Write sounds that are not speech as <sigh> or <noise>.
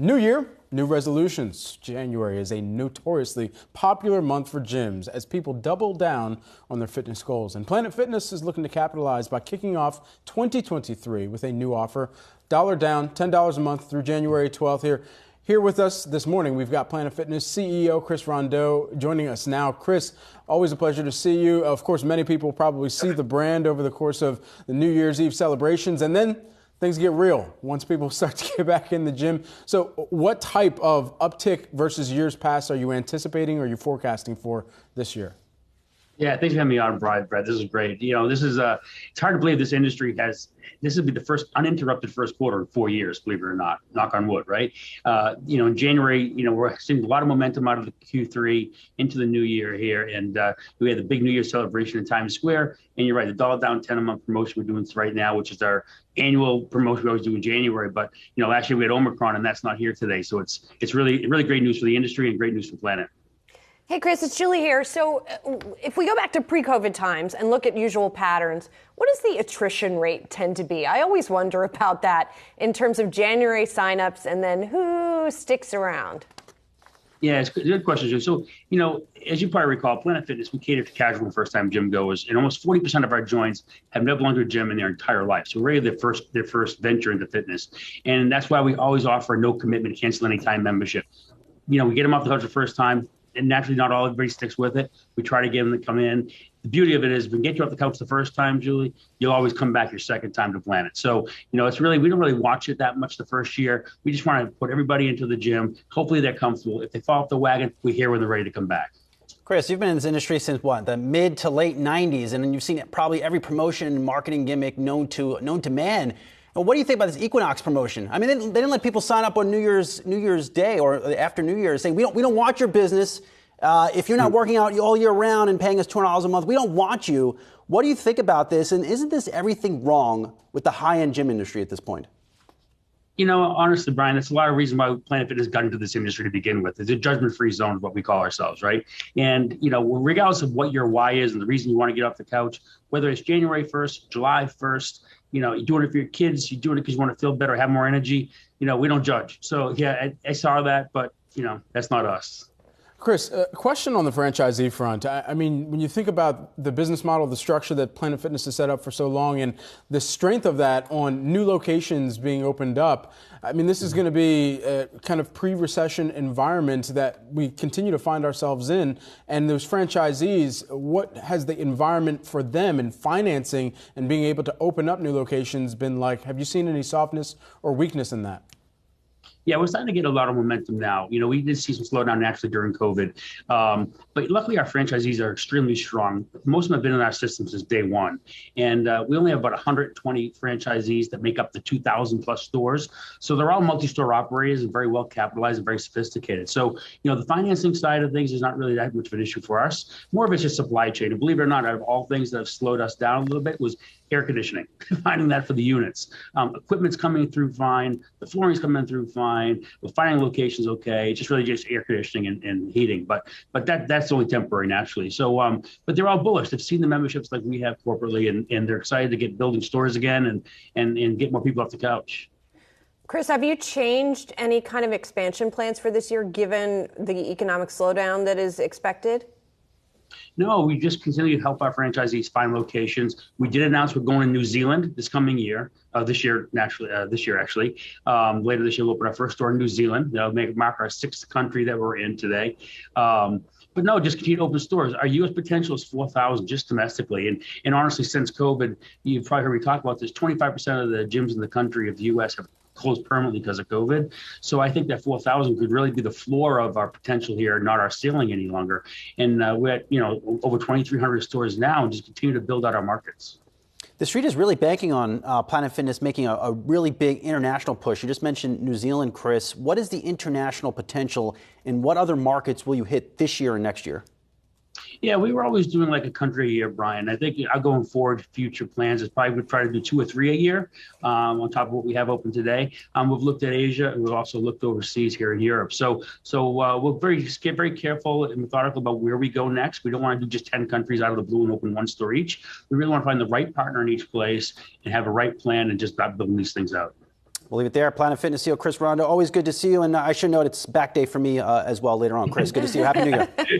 New year, new resolutions. January is a notoriously popular month for gyms as people double down on their fitness goals. And Planet Fitness is looking to capitalize by kicking off 2023 with a new offer. Dollar down, $10 a month through January 12th here. Here with us this morning, we've got Planet Fitness CEO Chris Rondeau joining us now. Chris, always a pleasure to see you. Of course, many people probably see the brand over the course of the New Year's Eve celebrations, and then things get real once people <laughs> start to get back in the gym. So, what type of uptick versus years past are you anticipating or are you forecasting for this year? Yeah, thanks for having me on, Brad. Brad, this is great. You know, this is uh, it's hard to believe this industry has. This will be the first uninterrupted first quarter in four years, believe it or not. Knock on wood, right? Uh, you know, in January, you know, we're seeing a lot of momentum out of the Q3 into the new year here, and uh, we had the big New Year celebration in Times Square. And you're right, the dollar down ten a month promotion we're doing right now, which is our annual promotion we always do in January. But you know, last year we had Omicron, and that's not here today. So it's it's really really great news for the industry and great news for Planet. Hey, Chris, it's Julie here. So, uh, if we go back to pre COVID times and look at usual patterns, what does the attrition rate tend to be? I always wonder about that in terms of January signups and then who sticks around. Yeah, it's a good question. So, you know, as you probably recall, Planet Fitness, we cater to casual first time gym goers, and almost 40% of our joints have never belonged to a gym in their entire life. So, really their first, their first venture into fitness. And that's why we always offer no commitment, cancel any time membership. You know, we get them off the hook the first time, and naturally not all everybody sticks with it. We try to get them to come in. The beauty of it is, we get you off the couch the first time, Julie, you'll always come back your second time to Planet. So, you know, it's really we don't really watch it that much the first year. We just want to put everybody into the gym. Hopefully, they're comfortable. If they fall off the wagon, we hear when they're ready to come back. Chris, you've been in this industry since what the mid to late '90s, and you've seen probably every promotion and marketing gimmick known to known to man. What do you think about this Equinox promotion? I mean, they, they, didn't let people sign up on New Year's New Year's Day or after New Year's, saying we don't we don't want your business. Uh, if you're not working out all year round and paying us two hundred dollars a month, we don't want you. What do you think about this? And isn't this everything wrong with the high end gym industry at this point? You know, honestly, Brian, that's a lot of reason why Planet Fitness got into this industry to begin with. It's a judgment-free zone, is what we call ourselves, right? And you know, regardless of what your why is and the reason you want to get off the couch, whether it's January first, July first, you know, you're doing it for your kids, you're doing it because you want to feel better, have more energy. You know, we don't judge. So yeah, I, I saw that, but you know, that's not us. Chris, a question on the franchisee front. I, I, mean, when you think about the business model, the structure that Planet Fitness has set up for so long, and the strength of that on new locations being opened up, I mean, this is mm-hmm. going to be a kind of pre recession environment that we continue to find ourselves in. And those franchisees, what has the environment for them in financing and being able to open up new locations been like? Have you seen any softness or weakness in that? Yeah, we're starting to get a lot of momentum now. You know, we did see some slowdown naturally during COVID, um, but luckily our franchisees are extremely strong. Most of them have been in our system since day one, and uh, we only have about 120 franchisees that make up the 2,000 plus stores. So they're all multi-store operators and very well capitalized and very sophisticated. So you know, the financing side of things is not really that much of an issue for us. More of it's just supply chain. And believe it or not, out of all things that have slowed us down a little bit was air conditioning, <laughs> finding that for the units. Um, equipment's coming through fine. The flooring's coming through fine. We're finding locations okay. It's just really just air conditioning and, and heating. But but that that's only temporary naturally. So um, but they're all bullish. They've seen the memberships like we have corporately, and, and they're excited to get building stores again and and and get more people off the couch. Chris, have you changed any kind of expansion plans for this year given the economic slowdown that is expected? No, we just continue to help our franchisees find locations. We did announce we're going to New Zealand this coming year. Uh, this year, naturally, uh, this year actually. Um, later this year, we'll open our first store in New Zealand. That'll make mark our sixth country that we're in today. Um, but no, just continue to open stores. Our U.S. potential is 4,000 just domestically. And, and honestly, since COVID, you've probably heard me talk about this 25% of the gyms in the country of the U.S. have closed permanently because of COVID. So I think that 4,000 could really be the floor of our potential here, not our ceiling any longer. And uh, we're at, you know, over 2,300 stores now and just continue to build out our markets. The street is really banking on uh, Planet Fitness making a, a, really big international push. You just mentioned New Zealand, Chris. What is the international potential, and what other markets will you hit this year and next year? Yeah, we were always doing like a country a year, Brian. I think uh, going forward, future plans is probably we try to do two or three a year um, on top of what we have open today. Um, we've looked at Asia and we've also looked overseas here in Europe. So, so uh, we're very get very careful and methodical about where we go next. We don't want to do just ten countries out of the blue and open one store each. We really want to find the right partner in each place and have a right plan and just start building these things out. We'll leave it there. Planet Fitness CEO Chris Rondeau, always good to see you. And I should note it's back day for me uh, as well later on. Chris, good to see you. Happy New Year. <laughs>